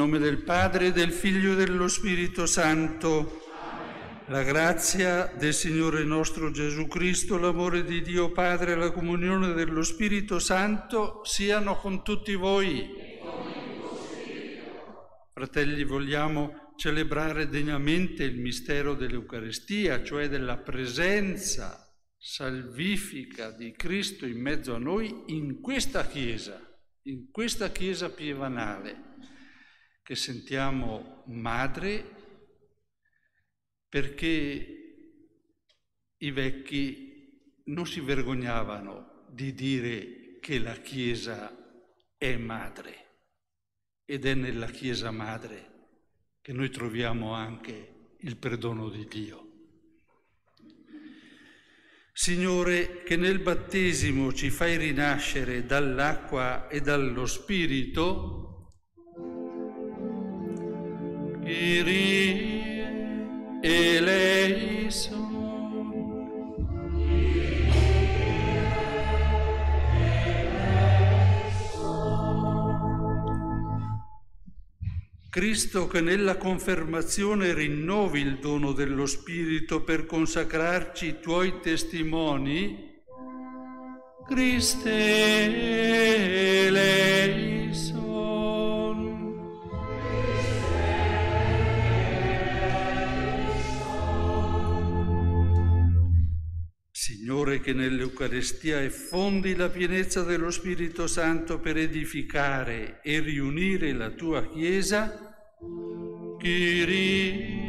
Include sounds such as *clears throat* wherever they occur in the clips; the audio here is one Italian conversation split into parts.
Nome del Padre, del Figlio e dello Spirito Santo. La grazia del Signore nostro Gesù Cristo, l'amore di Dio Padre e la comunione dello Spirito Santo siano con tutti voi. Fratelli, vogliamo celebrare degnamente il mistero dell'Eucaristia, cioè della presenza salvifica di Cristo in mezzo a noi in questa Chiesa, in questa Chiesa pievanale che sentiamo madre perché i vecchi non si vergognavano di dire che la Chiesa è madre ed è nella Chiesa madre che noi troviamo anche il perdono di Dio. Signore, che nel battesimo ci fai rinascere dall'acqua e dallo Spirito, Kyrie eleison. Cristo che nella confermazione rinnovi il dono dello Spirito per consacrarci i tuoi testimoni, Christe eleison. Che nell'Eucarestia effondi la pienezza dello Spirito Santo per edificare e riunire la tua Chiesa, Kyrie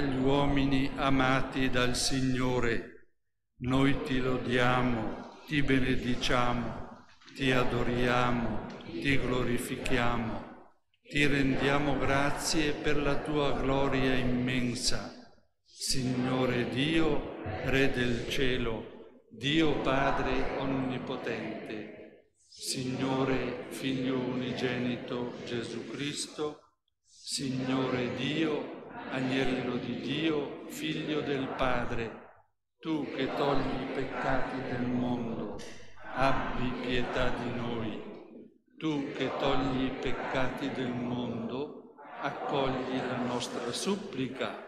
agli uomini amati dal Signore. Noi ti lodiamo, ti benediciamo, ti adoriamo, ti glorifichiamo, ti rendiamo grazie per la tua gloria immensa. Signore Dio, Re del cielo, Dio Padre onnipotente, Signore Figlio unigenito Gesù Cristo, Signore Dio, agnello di Dio, figlio del Padre, tu che togli i peccati del mondo, abbi pietà di noi. Tu che togli i peccati del mondo, accogli la nostra supplica.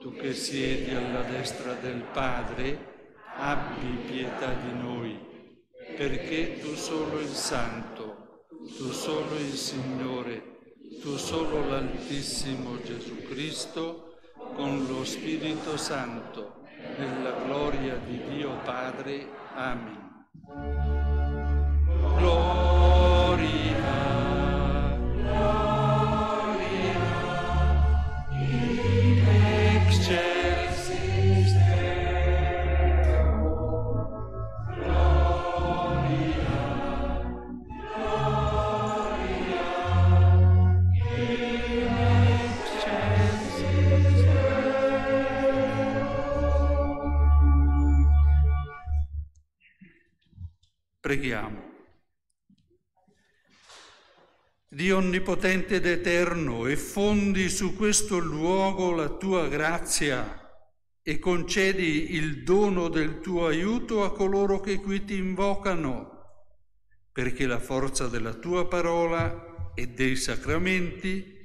Tu che siedi alla destra del Padre, abbi pietà di noi, perché tu solo il Santo, tu solo il Signore, tu solo l'Altissimo Gesù Cristo, con lo Spirito Santo, nella gloria di Dio Padre. Amen. Gloria. Preghiamo. Dio onnipotente ed eterno, effondi su questo luogo la tua grazia e concedi il dono del tuo aiuto a coloro che qui ti invocano, perché la forza della tua parola e dei sacramenti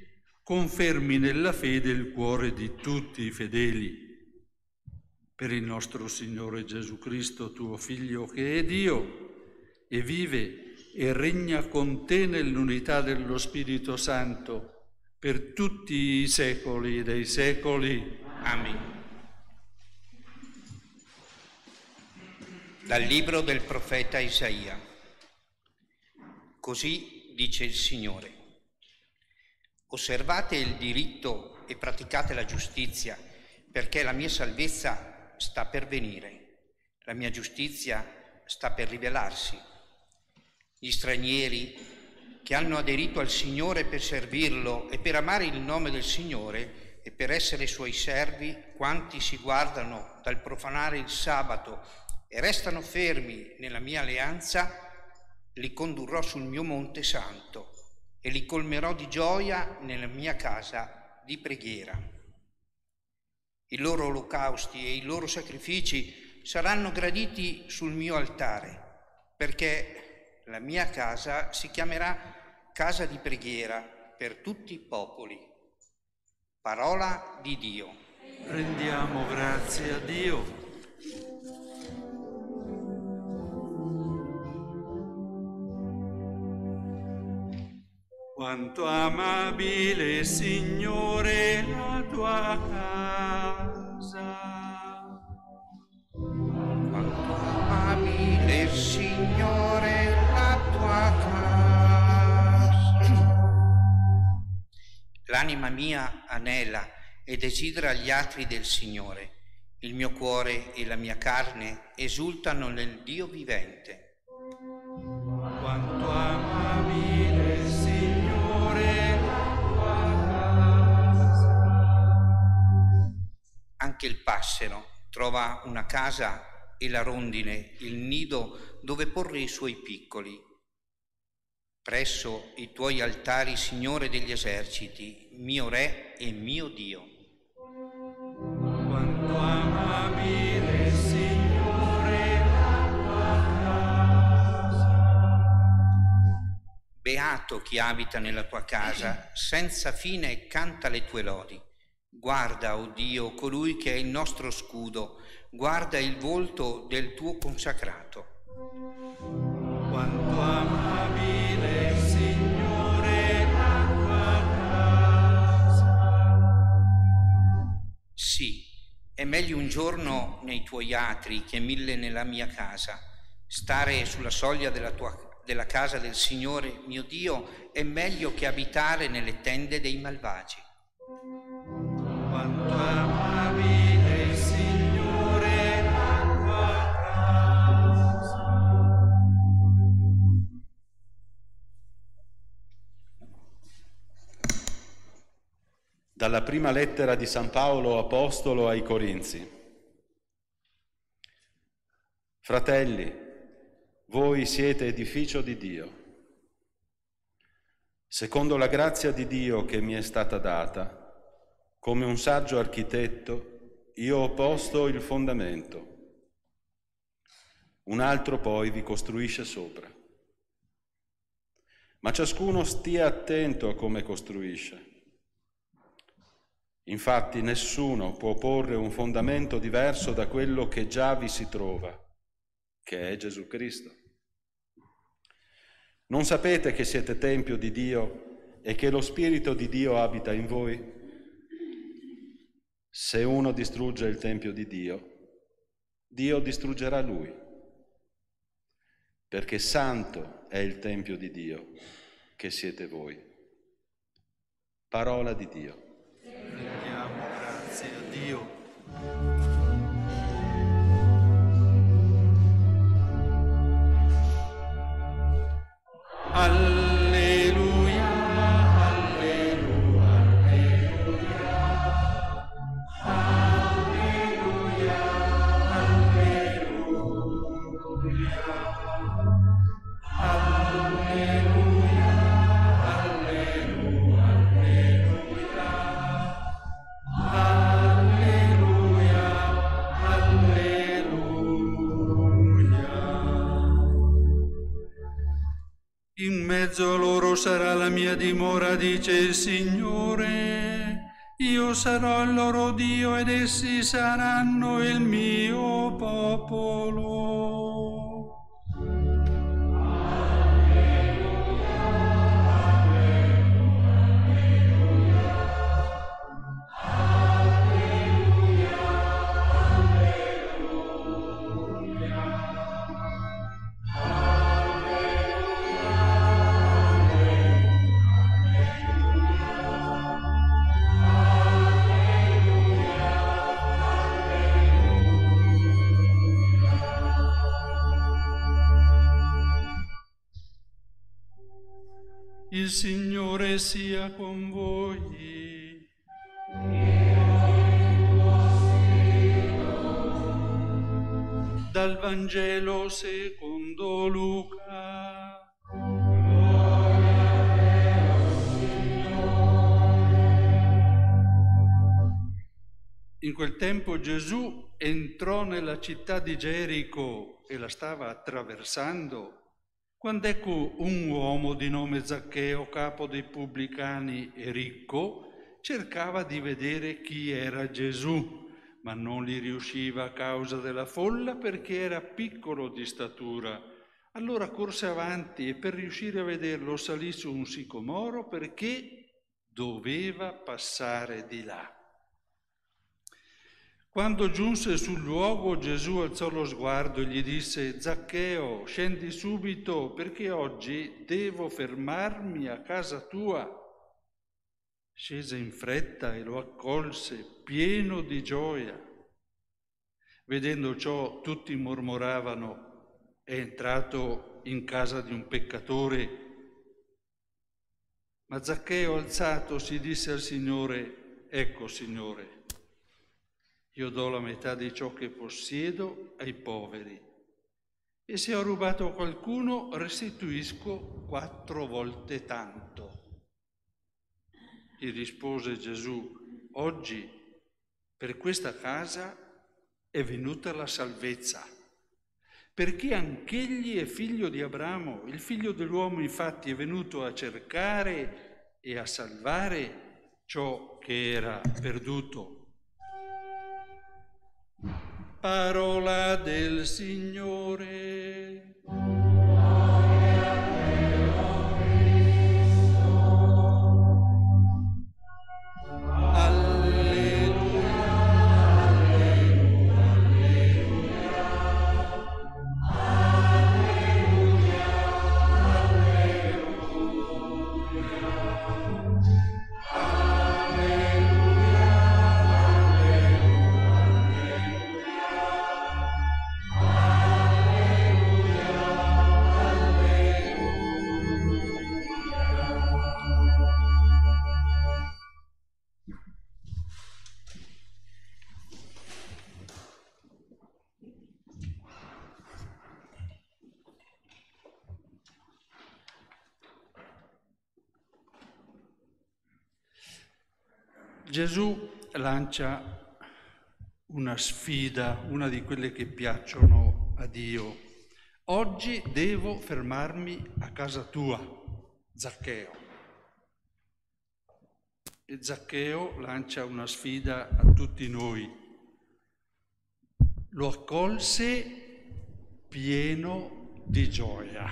confermi nella fede il cuore di tutti i fedeli. Per il nostro Signore Gesù Cristo, tuo Figlio che è Dio, e vive e regna con te nell'unità dello Spirito Santo per tutti i secoli dei secoli. Amen. Dal libro del profeta Isaia. Così dice il Signore. Osservate il diritto e praticate la giustizia, perché la mia salvezza sta per venire, la mia giustizia sta per rivelarsi. Gli stranieri che hanno aderito al Signore per servirlo e per amare il nome del Signore e per essere suoi servi, quanti si guardano dal profanare il sabato e restano fermi nella mia alleanza, li condurrò sul mio monte santo e li colmerò di gioia nella mia casa di preghiera. I loro olocausti e i loro sacrifici saranno graditi sul mio altare, perché la mia casa si chiamerà casa di preghiera per tutti i popoli. Parola di Dio. Rendiamo grazie a Dio. Quanto amabile, Signore, la tua casa. Quanto amabile, Signore. L'anima mia anela e desidera gli atri del Signore. Il mio cuore e la mia carne esultano nel Dio vivente. Quanto amabile, Signore, la casa. Anche il passero trova una casa e la rondine, il nido dove porre i suoi piccoli. Presso i tuoi altari, Signore degli eserciti, mio Re e mio Dio. Quanto amabile, Signore, la tua casa. Beato chi abita nella tua casa, senza fine canta le tue lodi. Guarda, o oh Dio, colui che è il nostro scudo, guarda il volto del tuo consacrato. Quanto amabile, Sì, è meglio un giorno nei tuoi atri che mille nella mia casa. Stare sulla soglia della, tua, della casa del Signore mio Dio è meglio che abitare nelle tende dei malvagi. Quanto Dalla prima lettera di San Paolo Apostolo ai Corinzi. Fratelli, voi siete edificio di Dio. Secondo la grazia di Dio che mi è stata data, come un saggio architetto, io ho posto il fondamento. Un altro poi vi costruisce sopra. Ma ciascuno stia attento a come costruisce. Infatti nessuno può porre un fondamento diverso da quello che già vi si trova, che è Gesù Cristo. Non sapete che siete tempio di Dio e che lo Spirito di Dio abita in voi? Se uno distrugge il tempio di Dio, Dio distruggerà lui, perché santo è il tempio di Dio, che siete voi. Parola di Dio. Dio. Alleluia, sarà la mia dimora, dice il Signore. Io sarò il loro Dio ed essi saranno il mio popolo. Signore sia con voi. Dal Vangelo secondo Luca. In quel tempo Gesù entrò nella città di Gerico e la stava attraversando quando ecco un uomo di nome Zaccheo, capo dei pubblicani e ricco, cercava di vedere chi era Gesù, ma non gli riusciva a causa della folla perché era piccolo di statura. Allora corse avanti e per riuscire a vederlo salì su un sicomoro perché doveva passare di là. Quando giunse sul luogo Gesù alzò lo sguardo e gli disse, Zaccheo, scendi subito perché oggi devo fermarmi a casa tua. Scese in fretta e lo accolse, pieno di gioia. Vedendo ciò, tutti mormoravano, è entrato in casa di un peccatore. Ma Zaccheo alzato si disse al Signore, ecco Signore, io do la metà di ciò che possiedo ai poveri e se ho rubato a qualcuno restituisco quattro volte tanto. Gli rispose Gesù, oggi per questa casa è venuta la salvezza, perché anch'egli è figlio di Abramo, il figlio dell'uomo infatti è venuto a cercare e a salvare ciò che era perduto. Parola del Signore. Gesù lancia una sfida, una di quelle che piacciono a Dio. Oggi devo fermarmi a casa tua, Zaccheo. E Zaccheo lancia una sfida a tutti noi. Lo accolse pieno di gioia.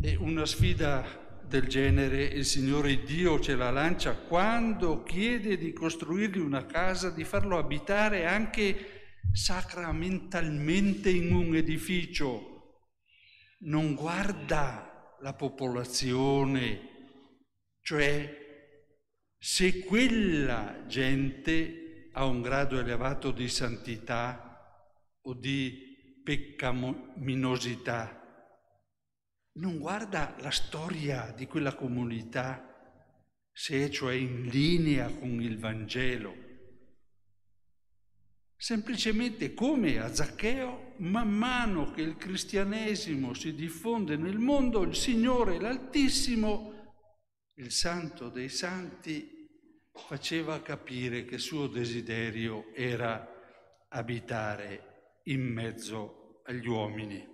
È una sfida del genere il Signore Dio ce la lancia quando chiede di costruirgli una casa, di farlo abitare anche sacramentalmente in un edificio. Non guarda la popolazione, cioè se quella gente ha un grado elevato di santità o di peccaminosità, non guarda la storia di quella comunità, se è cioè in linea con il Vangelo. Semplicemente come a Zaccheo, man mano che il cristianesimo si diffonde nel mondo, il Signore, l'Altissimo, il Santo dei Santi, faceva capire che suo desiderio era abitare in mezzo agli uomini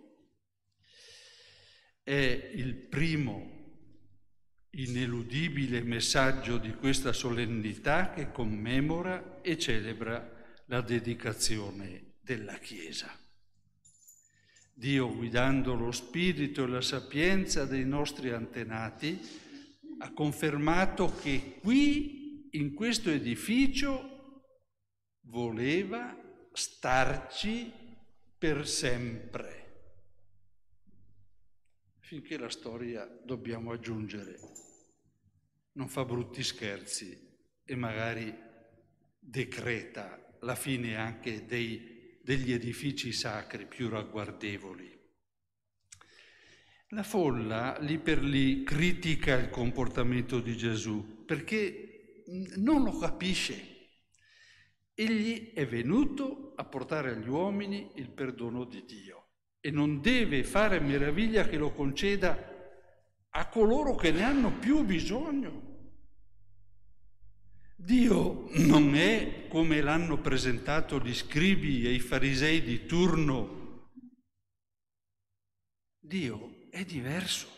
è il primo ineludibile messaggio di questa solennità che commemora e celebra la dedicazione della Chiesa. Dio, guidando lo spirito e la sapienza dei nostri antenati, ha confermato che qui, in questo edificio, voleva starci per sempre finché la storia, dobbiamo aggiungere, non fa brutti scherzi e magari decreta la fine anche dei, degli edifici sacri più ragguardevoli. La folla lì per lì critica il comportamento di Gesù perché non lo capisce. Egli è venuto a portare agli uomini il perdono di Dio e non deve fare meraviglia che lo conceda a coloro che ne hanno più bisogno. Dio non è come l'hanno presentato gli scribi e i farisei di turno. Dio è diverso.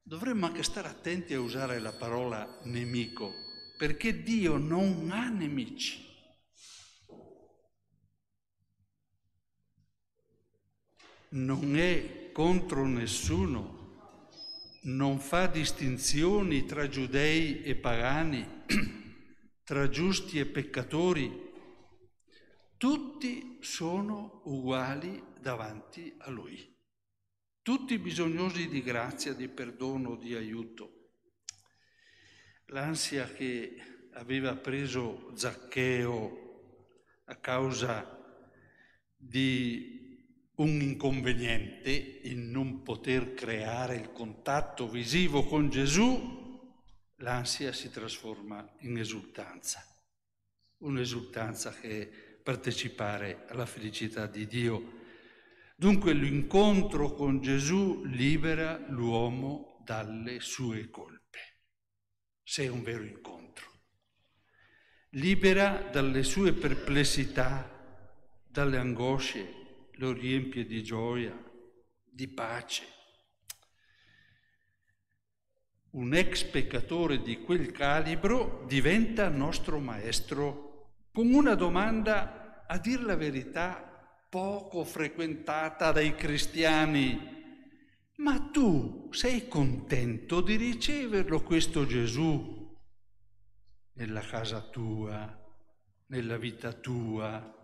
Dovremmo anche stare attenti a usare la parola nemico, perché Dio non ha nemici. Non è contro nessuno non fa distinzioni tra giudei e pagani, *clears throat* tra giusti e peccatori. Tutti sono uguali davanti a Lui, tutti bisognosi di grazia, di perdono, di aiuto. L'ansia che aveva preso Zaccheo a causa di un inconveniente, il non poter creare il contatto visivo con Gesù, l'ansia si trasforma in esultanza, un'esultanza che è partecipare alla felicità di Dio. Dunque l'incontro con Gesù libera l'uomo dalle sue colpe, se è un vero incontro. Libera dalle sue perplessità, dalle angosce, lo riempie di gioia, di pace. Un ex peccatore di quel calibro diventa nostro maestro con una domanda, a dir la verità, poco frequentata dai cristiani. Ma tu sei contento di riceverlo questo Gesù nella casa tua, nella vita tua,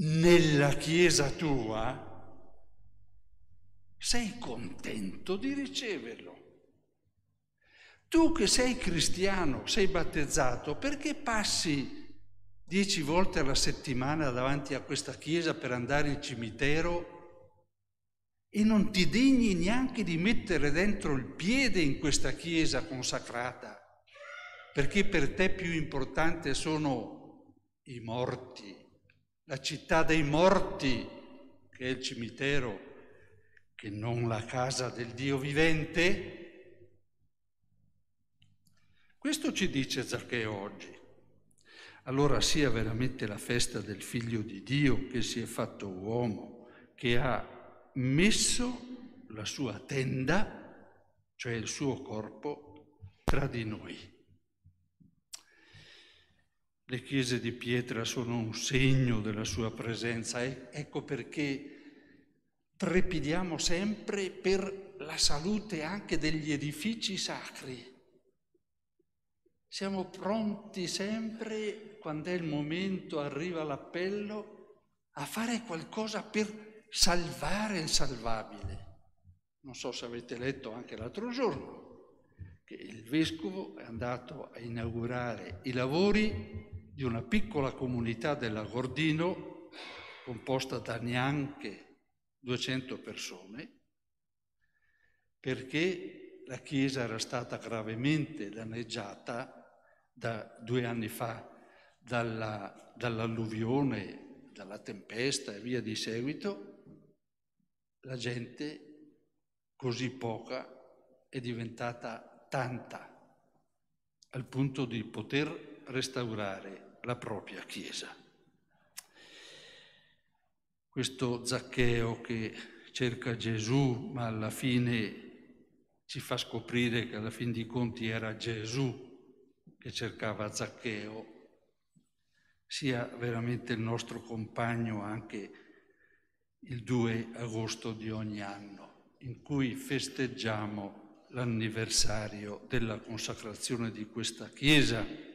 nella chiesa tua, sei contento di riceverlo. Tu che sei cristiano, sei battezzato, perché passi dieci volte alla settimana davanti a questa chiesa per andare in cimitero e non ti degni neanche di mettere dentro il piede in questa chiesa consacrata, perché per te più importante sono i morti la città dei morti, che è il cimitero, che non la casa del Dio vivente? Questo ci dice Zaccheo oggi. Allora sia veramente la festa del figlio di Dio che si è fatto uomo, che ha messo la sua tenda, cioè il suo corpo, tra di noi. Le chiese di pietra sono un segno della sua presenza, ecco perché trepidiamo sempre per la salute anche degli edifici sacri. Siamo pronti sempre, quando è il momento, arriva l'appello, a fare qualcosa per salvare il salvabile. Non so se avete letto anche l'altro giorno che il vescovo è andato a inaugurare i lavori di una piccola comunità dell'Agordino composta da neanche 200 persone, perché la chiesa era stata gravemente danneggiata da due anni fa dalla, dall'alluvione, dalla tempesta e via di seguito, la gente così poca è diventata tanta al punto di poter restaurare la propria Chiesa. Questo Zaccheo che cerca Gesù, ma alla fine ci fa scoprire che alla fin dei conti era Gesù che cercava Zaccheo, sia veramente il nostro compagno anche il 2 agosto di ogni anno, in cui festeggiamo l'anniversario della consacrazione di questa Chiesa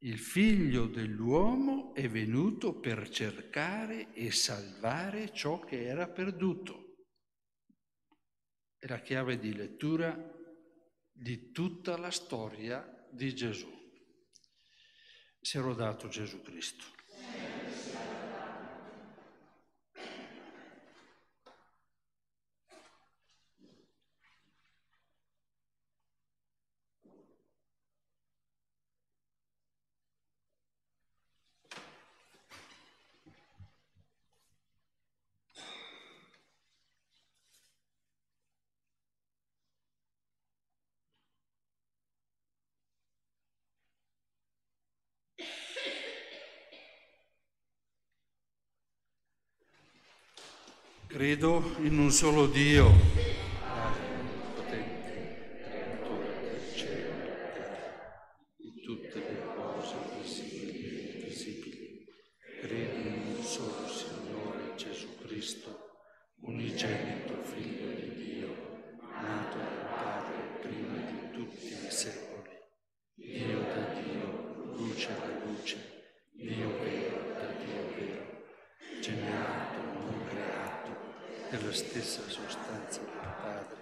il figlio dell'uomo è venuto per cercare e salvare ciò che era perduto. È la chiave di lettura di tutta la storia di Gesù. Si è rodato Gesù Cristo. Credo in un solo Dio, Onnipotente, Creatore del cielo e della terra, di tutte le cose visibili e invisibili. Credo in un solo Signore Gesù Cristo, unigenito Figlio di Dio, nato dal Padre prima di tutti i secoli, Dio da Dio, luce da luce, Dio vero da Dio vero, generato, non creato, della stessa sostanza del Padre.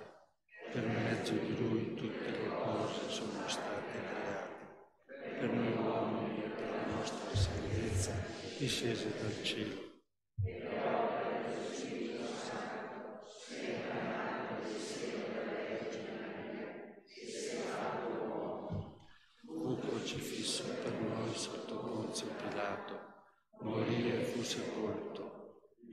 Per mezzo di Lui tutte le cose sono state create. Per noi uomini e per la nostra salvezza discese dal cielo. Fu crocifisso per noi sotto Ponzio Pilato, morì e fu sepolto.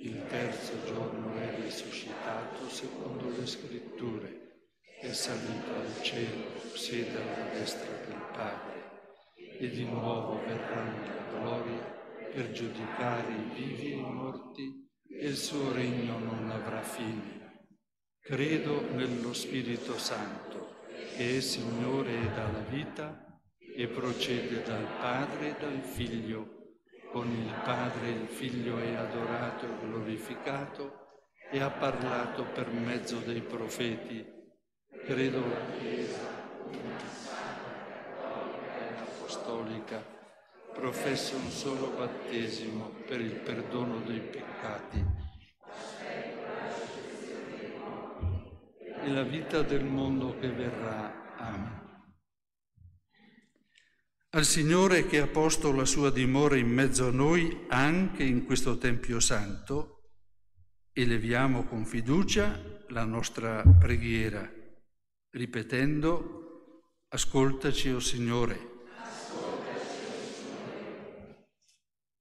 Il terzo giorno è risuscitato secondo le scritture, è salito al cielo, siede alla destra del Padre e di nuovo verrà nella gloria per giudicare i vivi e i morti e il suo regno non avrà fine. Nello Spirito Santo, che è Signore e dà la vita e procede dal Padre e dal Figlio. Con il Padre il Figlio è adorato e glorificato e ha parlato per mezzo dei profeti. Credo alla Chiesa apostolica, professo un solo battesimo per il perdono dei peccati e la vita del mondo che verrà. Amen. Al Signore che ha posto la sua dimora in mezzo a noi anche in questo Tempio Santo, eleviamo con fiducia la nostra preghiera, ripetendo, ascoltaci, o oh Signore.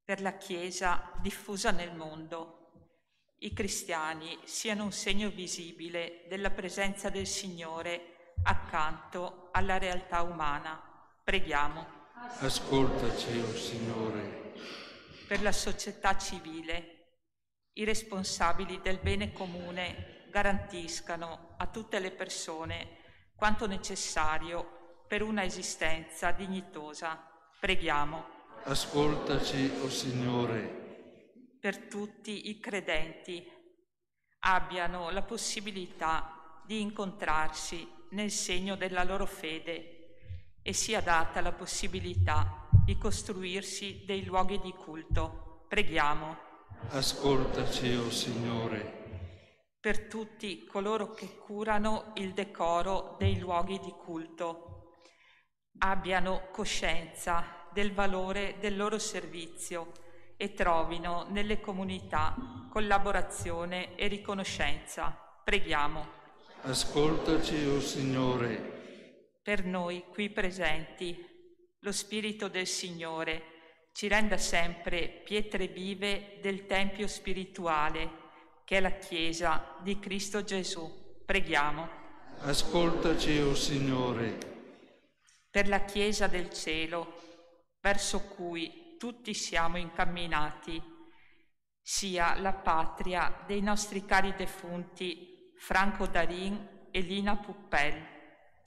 Per la Chiesa diffusa nel mondo i cristiani siano un segno visibile della presenza del Signore accanto alla realtà umana. Preghiamo. Ascoltaci, o oh Signore. Per la società civile, i responsabili del bene comune garantiscano a tutte le persone quanto necessario per una esistenza dignitosa. Preghiamo. Ascoltaci, o oh Signore per tutti i credenti abbiano la possibilità di incontrarsi nel segno della loro fede e sia data la possibilità di costruirsi dei luoghi di culto. Preghiamo. Ascoltaci, o oh Signore. Per tutti coloro che curano il decoro dei luoghi di culto, abbiano coscienza del valore del loro servizio e trovino nelle comunità collaborazione e riconoscenza. Preghiamo. Ascoltaci, o oh Signore. Per noi qui presenti, lo Spirito del Signore ci renda sempre pietre vive del Tempio spirituale, che è la Chiesa di Cristo Gesù. Preghiamo. Ascoltaci, o oh Signore. Per la Chiesa del cielo, verso cui tutti siamo incamminati, sia la patria dei nostri cari defunti Franco Darin e Lina Puppel,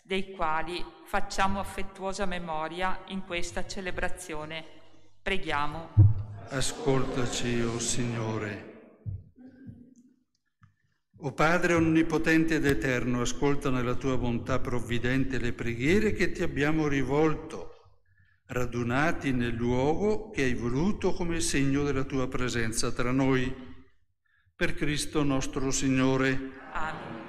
dei quali facciamo affettuosa memoria in questa celebrazione. Preghiamo. Ascoltaci, o oh Signore. O Padre Onnipotente ed Eterno, ascolta nella tua bontà provvidente le preghiere che ti abbiamo rivolto radunati nel luogo che hai voluto come segno della tua presenza tra noi. Per Cristo nostro Signore. Amen.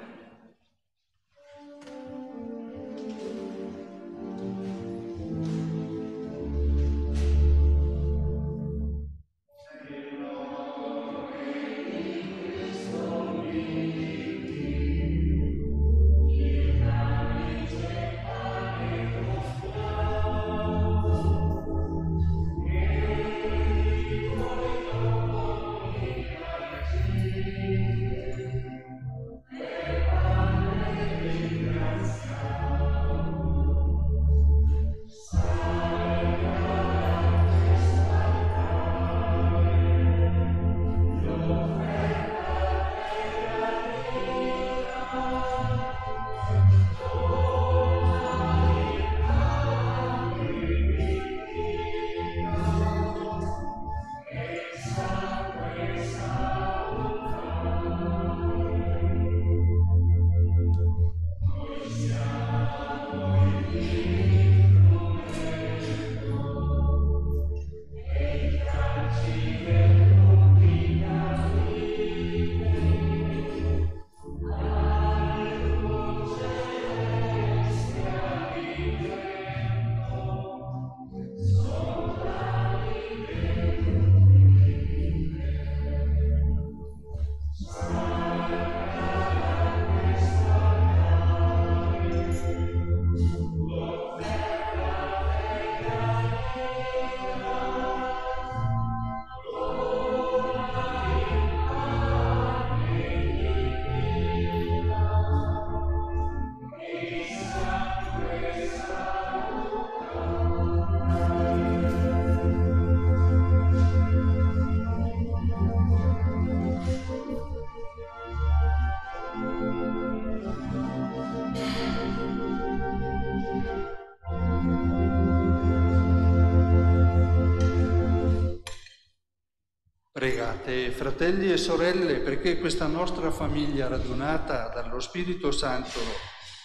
Pregate, fratelli e sorelle, perché questa nostra famiglia radunata dallo Spirito Santo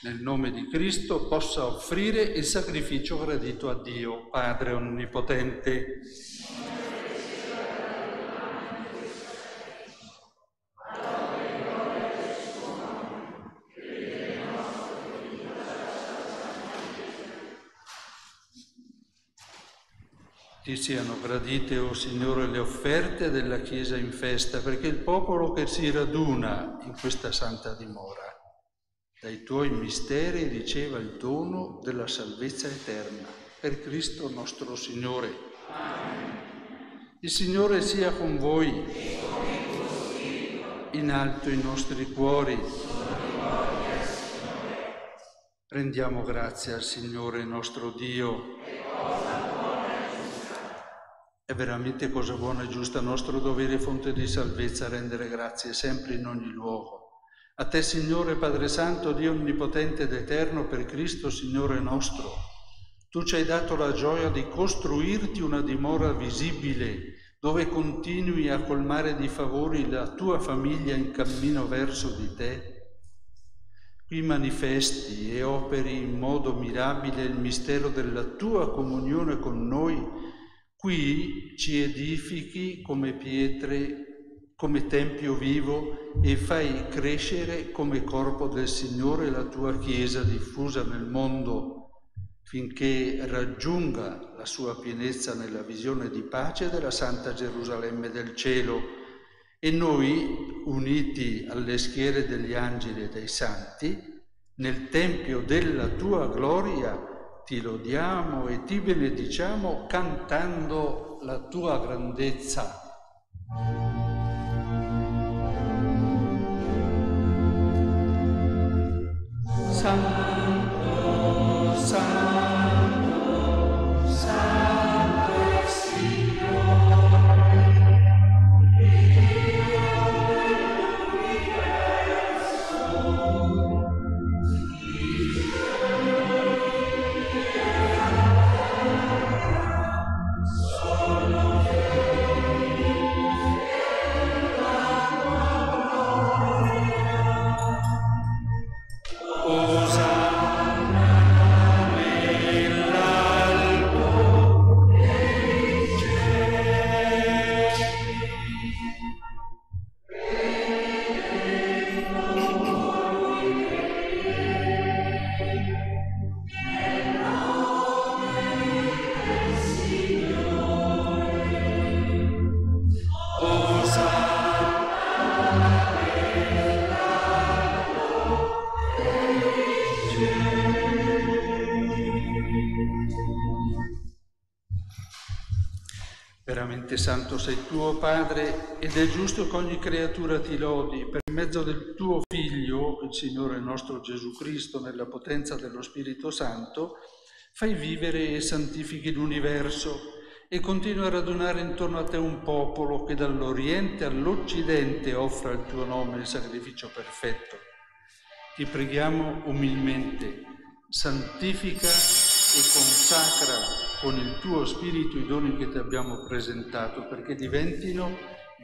nel nome di Cristo possa offrire il sacrificio gradito a Dio, Padre Onnipotente. Ti siano gradite, o oh Signore, le offerte della Chiesa in festa, perché il popolo che si raduna in questa santa dimora, dai tuoi misteri riceva il dono della salvezza eterna. Per Cristo nostro Signore. Il Signore sia con voi. In alto i nostri cuori. Rendiamo grazie al Signore nostro Dio. È veramente cosa buona e giusta, nostro dovere e fonte di salvezza, rendere grazie sempre in ogni luogo. A te, Signore Padre Santo, Dio Onnipotente ed Eterno, per Cristo, Signore nostro, tu ci hai dato la gioia di costruirti una dimora visibile, dove continui a colmare di favori la tua famiglia in cammino verso di te. Qui manifesti e operi in modo mirabile il mistero della tua comunione con noi, Qui ci edifichi come pietre, come tempio vivo e fai crescere come corpo del Signore la tua Chiesa diffusa nel mondo finché raggiunga la sua pienezza nella visione di pace della Santa Gerusalemme del cielo. E noi, uniti alle schiere degli angeli e dei santi, nel Tempio della tua gloria, ti lodiamo e ti benediciamo cantando la tua grandezza. Santo, santo sei tuo Padre ed è giusto che ogni creatura ti lodi per mezzo del tuo Figlio, il Signore nostro Gesù Cristo, nella potenza dello Spirito Santo, fai vivere e santifichi l'universo e continua a radunare intorno a te un popolo che dall'Oriente all'Occidente offra il tuo nome il sacrificio perfetto. Ti preghiamo umilmente, santifica e consacra con il tuo spirito i doni che ti abbiamo presentato perché diventino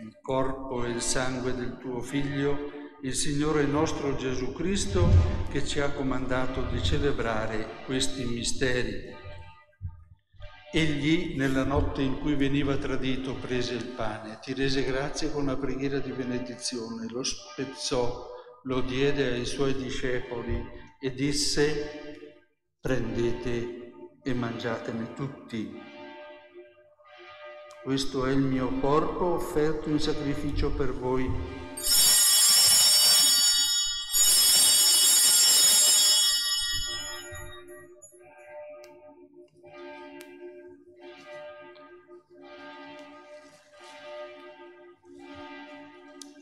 il corpo e il sangue del tuo Figlio, il Signore nostro Gesù Cristo, che ci ha comandato di celebrare questi misteri. Egli, nella notte in cui veniva tradito, prese il pane, ti rese grazie con una preghiera di benedizione, lo spezzò, lo diede ai suoi discepoli e disse, prendete e mangiatene tutti. Questo è il mio corpo offerto in sacrificio per voi.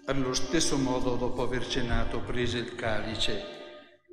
Allo stesso modo, dopo aver cenato, prese il calice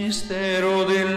Mistero della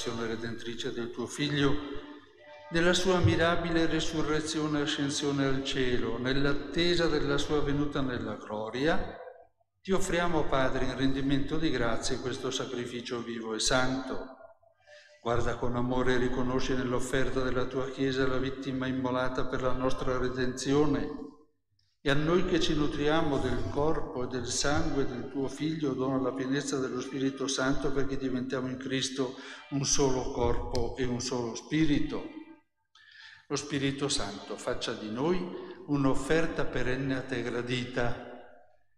passione redentrice del tuo Figlio, della sua mirabile resurrezione e ascensione al cielo, nell'attesa della sua venuta nella gloria, ti offriamo, Padre, in rendimento di grazie questo sacrificio vivo e santo. Guarda con amore e riconosci nell'offerta della tua Chiesa la vittima immolata per la nostra redenzione e a noi che ci nutriamo del corpo e del sangue del tuo Figlio, dona la pienezza dello Spirito Santo perché diventiamo in Cristo un solo corpo e un solo Spirito. Lo Spirito Santo faccia di noi un'offerta perenne a te gradita,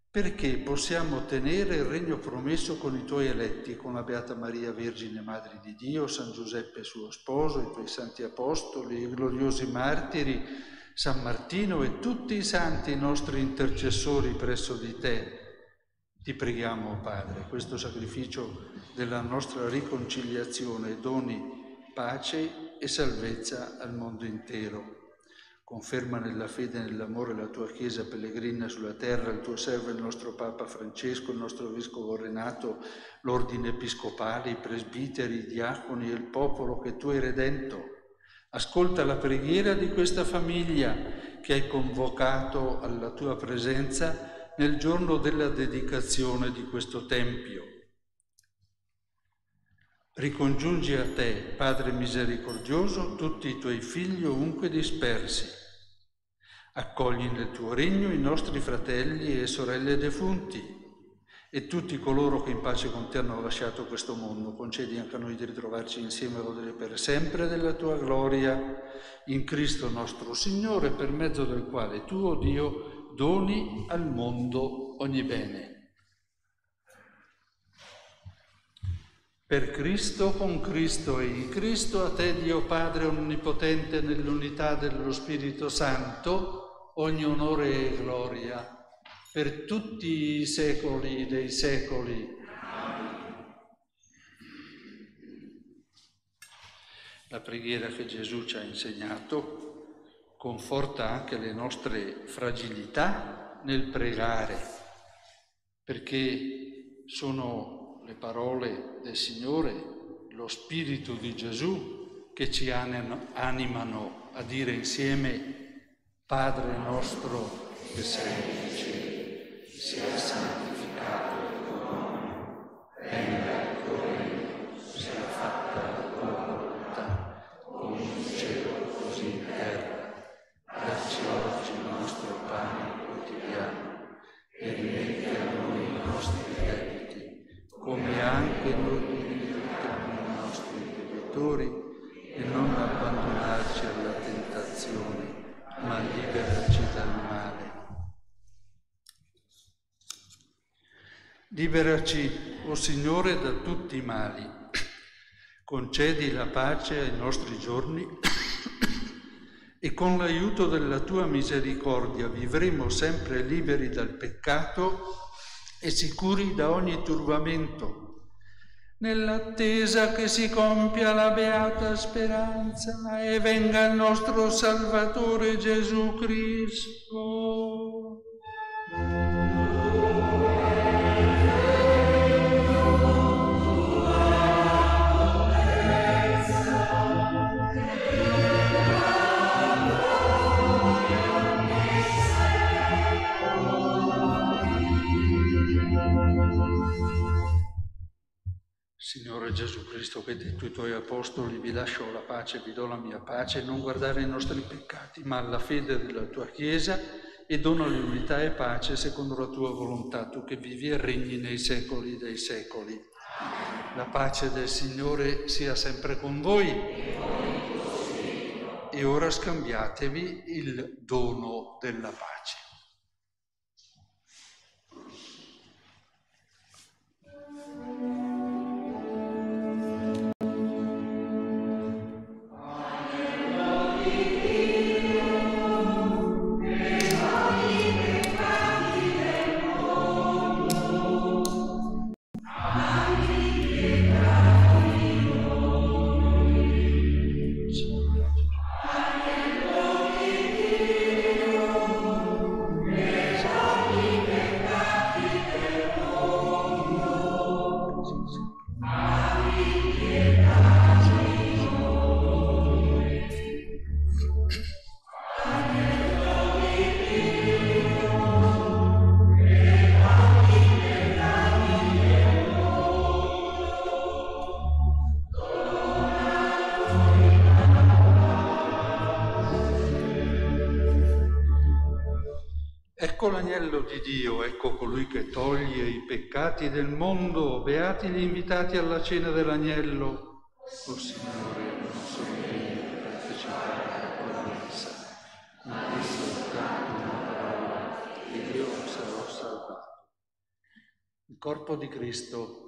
perché possiamo ottenere il regno promesso con i tuoi eletti, con la Beata Maria, Vergine Madre di Dio, San Giuseppe suo sposo, i tuoi santi apostoli, i gloriosi martiri, San Martino e tutti i santi nostri intercessori presso di te. Ti preghiamo, Padre, questo sacrificio della nostra riconciliazione doni pace e salvezza al mondo intero. Conferma nella fede e nell'amore la tua Chiesa pellegrina sulla terra, il tuo servo, il nostro Papa Francesco, il nostro Vescovo Renato, l'ordine episcopale, i presbiteri, i diaconi e il popolo che tu hai redento Ascolta la preghiera di questa famiglia che hai convocato alla tua presenza nel giorno della dedicazione di questo Tempio. Ricongiungi a te, Padre misericordioso, tutti i tuoi figli ovunque dispersi. Accogli nel tuo regno i nostri fratelli e sorelle defunti e tutti coloro che in pace con te hanno lasciato questo mondo, concedi anche a noi di ritrovarci insieme a godere per sempre della tua gloria, in Cristo nostro Signore, per mezzo del quale tu, oh Dio, doni al mondo ogni bene. Per Cristo, con Cristo e in Cristo, a te Dio Padre Onnipotente, nell'unità dello Spirito Santo, ogni onore e gloria per tutti i secoli dei secoli. La preghiera che Gesù ci ha insegnato conforta anche le nostre fragilità nel pregare, perché sono le parole del Signore, lo Spirito di Gesù che ci animano a dire insieme Padre nostro che sei in cielo sia santificato il tuo nome, venga il tuo regno, sia fatta la tua volontà, come in cielo così in terra. Dacci oggi il nostro pane quotidiano e rimetti a noi i nostri debiti, come anche noi rimettiamo i nostri debitori, e non abbandonarci alla tentazione, ma liberaci dal male Liberaci, o oh Signore, da tutti i mali. Concedi la pace ai nostri giorni e con l'aiuto della tua misericordia vivremo sempre liberi dal peccato e sicuri da ogni turbamento, nell'attesa che si compia la beata speranza e venga il nostro Salvatore Gesù Cristo. Cristo, che detto i tuoi apostoli, vi lascio la pace, vi do la mia pace, non guardare i nostri peccati, ma alla fede della tua Chiesa e donali unità e pace secondo la tua volontà, tu che vivi e regni nei secoli dei secoli. La pace del Signore sia sempre con voi. E ora scambiatevi il dono della pace. Di Dio, ecco colui che toglie i peccati del mondo, beati gli invitati alla cena dell'agnello. O Signore, non sono degno di partecipare alla tua messa, ma di soltanto una parola ed io sarò salvato. Il corpo di Cristo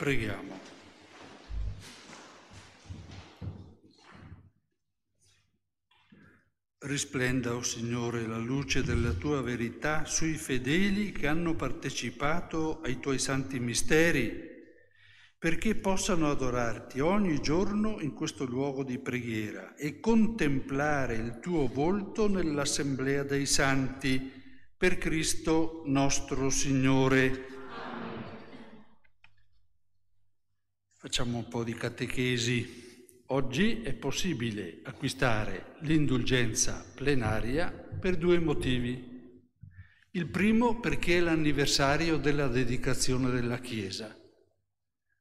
Preghiamo. Risplenda, o oh Signore, la luce della tua verità sui fedeli che hanno partecipato ai tuoi santi misteri, perché possano adorarti ogni giorno in questo luogo di preghiera e contemplare il tuo volto nell'assemblea dei santi, per Cristo nostro Signore. Facciamo un po' di catechesi. Oggi è possibile acquistare l'indulgenza plenaria per due motivi. Il primo perché è l'anniversario della dedicazione della Chiesa.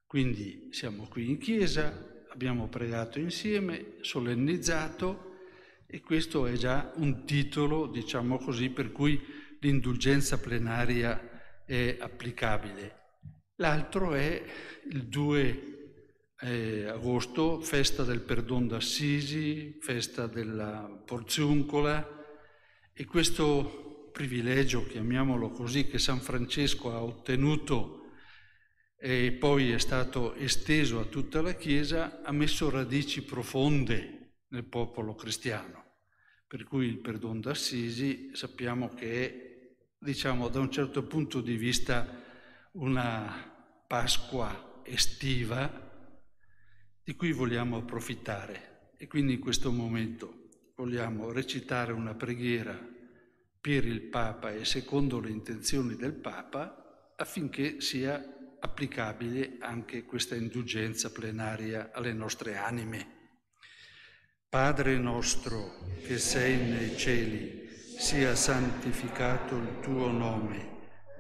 Quindi siamo qui in Chiesa, abbiamo pregato insieme, solennizzato e questo è già un titolo, diciamo così, per cui l'indulgenza plenaria è applicabile. L'altro è il 2 eh, agosto, festa del perdon d'Assisi, festa della Porziuncola e questo privilegio, chiamiamolo così, che San Francesco ha ottenuto e poi è stato esteso a tutta la Chiesa, ha messo radici profonde nel popolo cristiano. Per cui il perdon d'Assisi sappiamo che è, diciamo, da un certo punto di vista una Pasqua estiva di cui vogliamo approfittare e quindi in questo momento vogliamo recitare una preghiera per il Papa e secondo le intenzioni del Papa affinché sia applicabile anche questa indulgenza plenaria alle nostre anime. Padre nostro che sei nei cieli, sia santificato il tuo nome,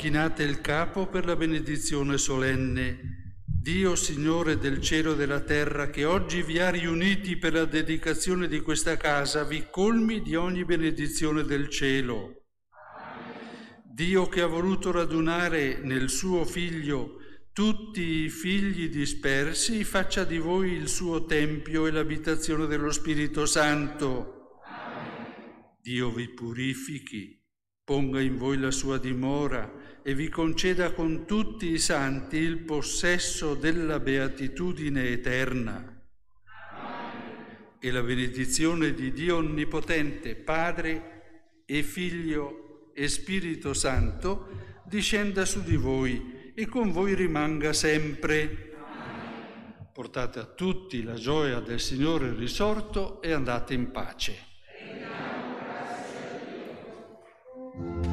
Chinate il capo per la benedizione solenne Dio Signore del cielo e della terra, che oggi vi ha riuniti per la dedicazione di questa casa, vi colmi di ogni benedizione del cielo. Dio che ha voluto radunare nel suo Figlio tutti i figli dispersi, faccia di voi il suo Tempio e l'abitazione dello Spirito Santo. Dio vi purifichi, ponga in voi la sua dimora, e vi conceda con tutti i santi il possesso della beatitudine eterna. Amen. E la benedizione di Dio Onnipotente, Padre e Figlio e Spirito Santo, discenda su di voi e con voi rimanga sempre. Amen. Portate a tutti la gioia del Signore risorto e andate in pace. Thank you.